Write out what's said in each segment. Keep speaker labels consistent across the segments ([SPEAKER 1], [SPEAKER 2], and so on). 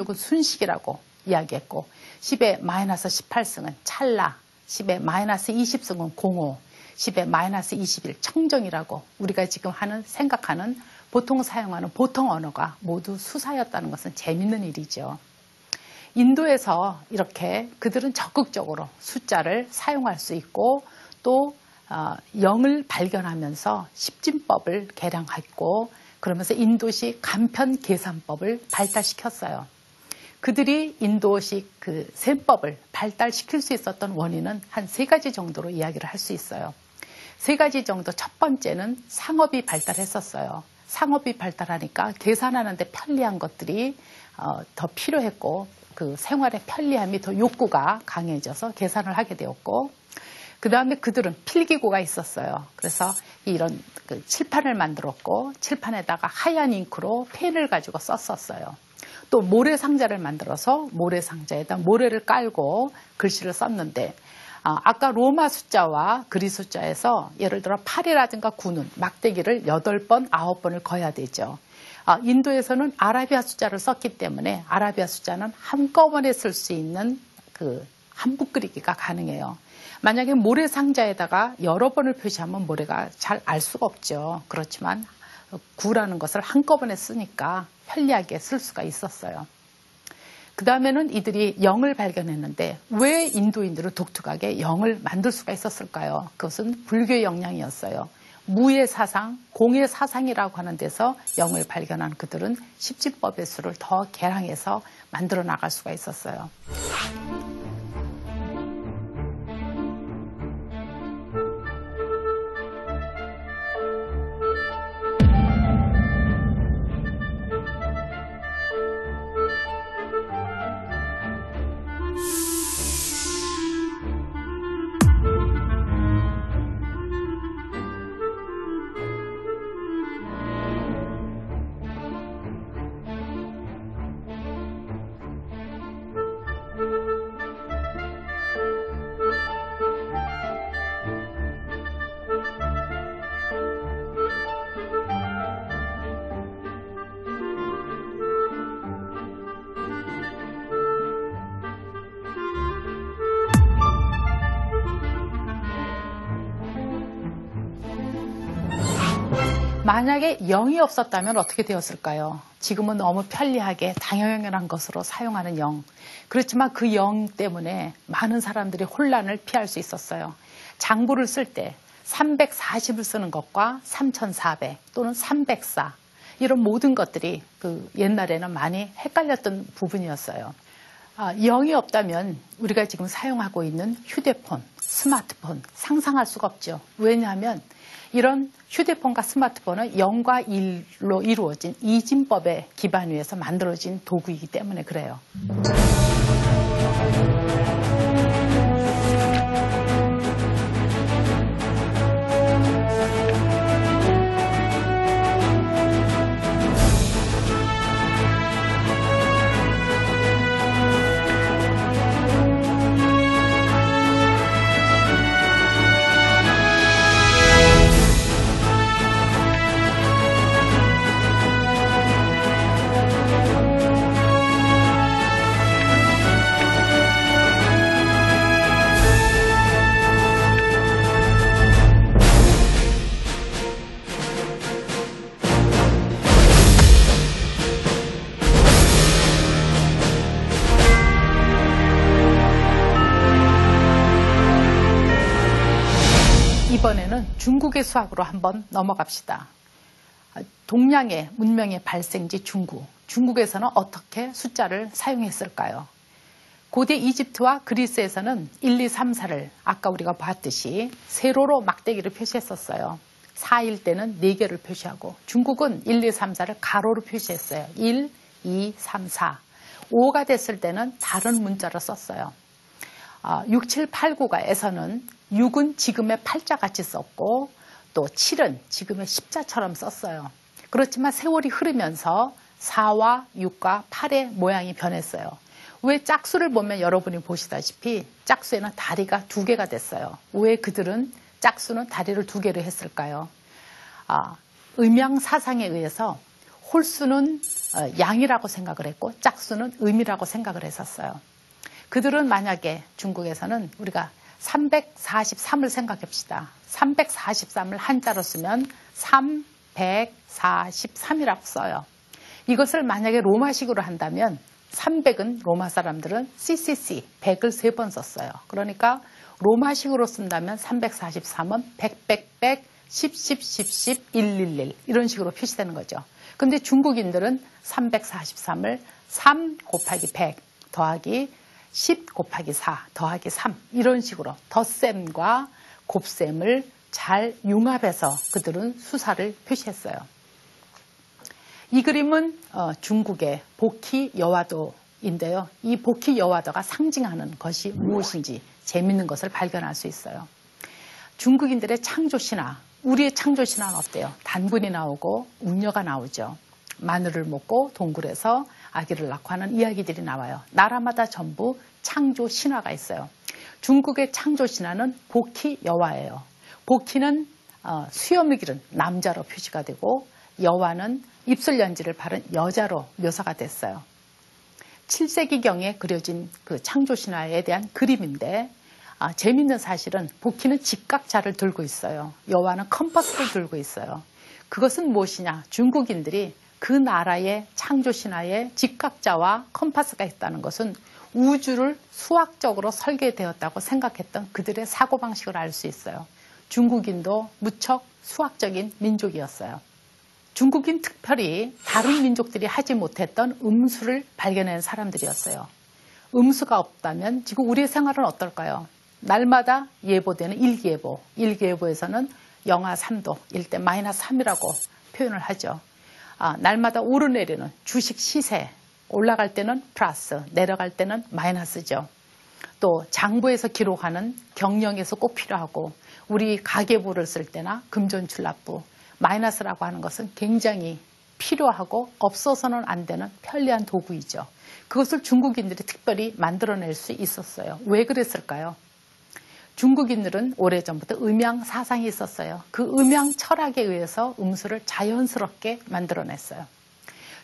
[SPEAKER 1] 16은 순식이라고 이야기했고 10의 마이너스 18승은 찰나, 10의 마이너스 20승은 공호, 10의 마이너스 21 청정이라고 우리가 지금 하는 생각하는 보통 사용하는 보통 언어가 모두 수사였다는 것은 재밌는 일이죠. 인도에서 이렇게 그들은 적극적으로 숫자를 사용할 수 있고 또 어, 영을 발견하면서 십진법을 개량했고 그러면서 인도식 간편 계산법을 발달시켰어요. 그들이 인도식 그 셈법을 발달시킬 수 있었던 원인은 한 세 가지 정도로 이야기를 할 수 있어요. 세 가지 정도 첫 번째는 상업이 발달했었어요. 상업이 발달하니까 계산하는데 편리한 것들이 어, 더 필요했고 그 생활의 편리함이 더 욕구가 강해져서 계산을 하게 되었고 그 다음에 그들은 필기구가 있었어요. 그래서 이런 그 칠판을 만들었고 칠판에다가 하얀 잉크로 펜을 가지고 썼었어요. 또 모래상자를 만들어서 모래상자에다 모래를 깔고 글씨를 썼는데 아, 까 로마 숫자와 그리 숫자에서 예를 들어 8이라든가 9는 막대기를 8번, 9번을 거야 되죠. 아, 인도에서는 아라비아 숫자를 썼기 때문에 아라비아 숫자는 한꺼번에 쓸 수 있는 그 한북 그리기가 가능해요. 만약에 모래 상자에다가 여러 번을 표시하면 모래가 잘 알 수가 없죠. 그렇지만 구라는 것을 한꺼번에 쓰니까 편리하게 쓸 수가 있었어요. 그 다음에는 이들이 영을 발견했는데 왜 인도인들은 독특하게 영을 만들 수가 있었을까요? 그것은 불교의 영향이었어요. 무의 사상, 공의 사상이라고 하는 데서 영을 발견한 그들은 십지법의 수를 더 개량해서 만들어 나갈 수가 있었어요. 만약에 0이 없었다면 어떻게 되었을까요? 지금은 너무 편리하게 당연한 것으로 사용하는 0. 그렇지만 그 0 때문에 많은 사람들이 혼란을 피할 수 있었어요. 장부를 쓸 때 340을 쓰는 것과 3400 또는 304 이런 모든 것들이 그 옛날에는 많이 헷갈렸던 부분이었어요. 아, 0이 없다면 우리가 지금 사용하고 있는 휴대폰, 스마트폰 상상할 수가 없죠. 왜냐하면 이런 휴대폰과 스마트폰은 0과 1로 이루어진 이진법의 기반 위에서 만들어진 도구이기 때문에 그래요. 중국의 수학으로 한번 넘어갑시다. 동양의 문명의 발생지 중국. 중국에서는 어떻게 숫자를 사용했을까요? 고대 이집트와 그리스에서는 1, 2, 3, 4를 아까 우리가 봤듯이 세로로 막대기를 표시했었어요. 4일 때는 4개를 표시하고 중국은 1, 2, 3, 4를 가로로 표시했어요. 1, 2, 3, 4. 5가 됐을 때는 다른 문자를 썼어요. 6, 7, 8, 9가에서는 6은 지금의 팔자 같이 썼고 또 7은 지금의 십자처럼 썼어요. 그렇지만 세월이 흐르면서 4와 6과 8의 모양이 변했어요. 왜 짝수를 보면 여러분이 보시다시피 짝수에는 다리가 두 개가 됐어요. 왜 그들은 짝수는 다리를 두 개로 했을까요? 아, 음양 사상에 의해서 홀수는 어, 양이라고 생각을 했고 짝수는 의미라고 생각을 했었어요. 그들은 만약에 중국에서는 우리가 343을 생각합시다. 343을 한자로 쓰면 343이라고 써요. 이것을 만약에 로마식으로 한다면 300은 로마 사람들은 CCC 100을 세 번 썼어요. 그러니까 로마식으로 쓴다면 343은 100, 100, 100, 10, 10, 10, 10, 111 이런 식으로 표시되는 거죠. 근데 중국인들은 343을 3 곱하기 100 더하기 10 곱하기 4 더하기 3 이런 식으로 덧셈과 곱셈을 잘 융합해서 그들은 수사를 표시했어요. 이 그림은 어, 중국의 복희 여화도인데요. 이 복희 여화도가 상징하는 것이 무엇인지 재밌는 것을 발견할 수 있어요. 중국인들의 창조 신화, 우리의 창조 신화는 어때요? 단군이 나오고 운녀가 나오죠. 마늘을 먹고 동굴에서 아기를 낳고 하는 이야기들이 나와요. 나라마다 전부 창조 신화가 있어요. 중국의 창조 신화는 복희 여화예요. 복희는 어, 수염을 기른 남자로 표시가 되고 여화는 입술 연지를 바른 여자로 묘사가 됐어요. 7세기경에 그려진 그 창조 신화에 대한 그림인데 아, 재밌는 사실은 복희는 직각자를 들고 있어요. 여화는 컴퍼스를 들고 있어요. 그것은 무엇이냐? 중국인들이 그 나라의 창조 신화에 직각자와 컴파스가 있다는 것은 우주를 수학적으로 설계되었다고 생각했던 그들의 사고방식을 알 수 있어요. 중국인도 무척 수학적인 민족이었어요. 중국인 특별히 다른 민족들이 하지 못했던 음수를 발견한 사람들이었어요. 음수가 없다면 지금 우리의 생활은 어떨까요? 날마다 예보되는 일기예보. 일기예보에서는 영하 3도일 때 마이너스 3이라고 표현을 하죠. 아, 날마다 오르내리는 주식 시세 올라갈 때는 플러스 내려갈 때는 마이너스죠. 또 장부에서 기록하는 경영에서 꼭 필요하고 우리 가계부를 쓸 때나 금전출납부 마이너스라고 하는 것은 굉장히 필요하고 없어서는 안 되는 편리한 도구이죠. 그것을 중국인들이 특별히 만들어낼 수 있었어요. 왜 그랬을까요? 중국인들은 오래전부터 음양 사상이 있었어요. 그 음양 철학에 의해서 음수를 자연스럽게 만들어냈어요.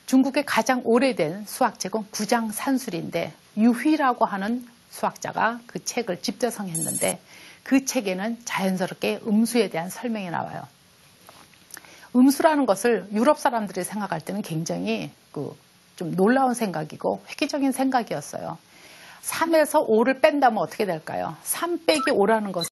[SPEAKER 1] 중국의 가장 오래된 수학책은 구장산술인데 유휘라고 하는 수학자가 그 책을 집대성했는데 그 책에는 자연스럽게 음수에 대한 설명이 나와요. 음수라는 것을 유럽 사람들이 생각할 때는 굉장히 그 좀 놀라운 생각이고 획기적인 생각이었어요. 3에서 5를 뺀다면 어떻게 될까요? 3 빼기 5라는 것은